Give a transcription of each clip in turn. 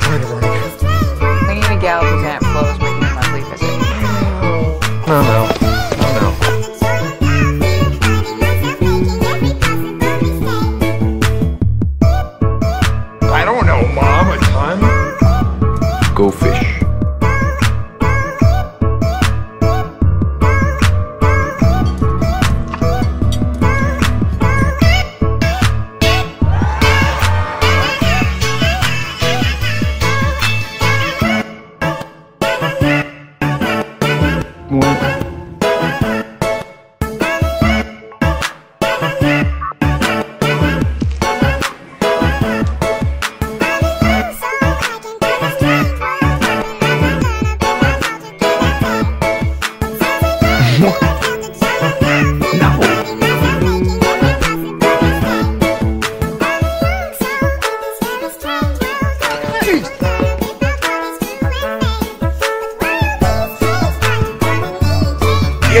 trying to run it. Thinking of a gallop with monthly visit. No, no. No, no. I don't know, Mom. Go fish. 我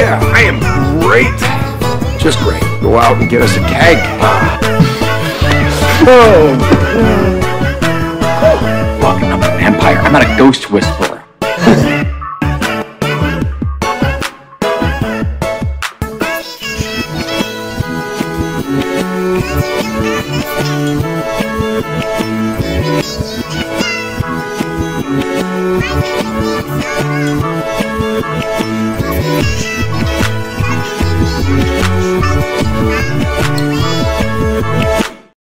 yeah, I am great. Just great. Go out and get us a keg. oh. Look, I'm a vampire. I'm not a ghost whisperer.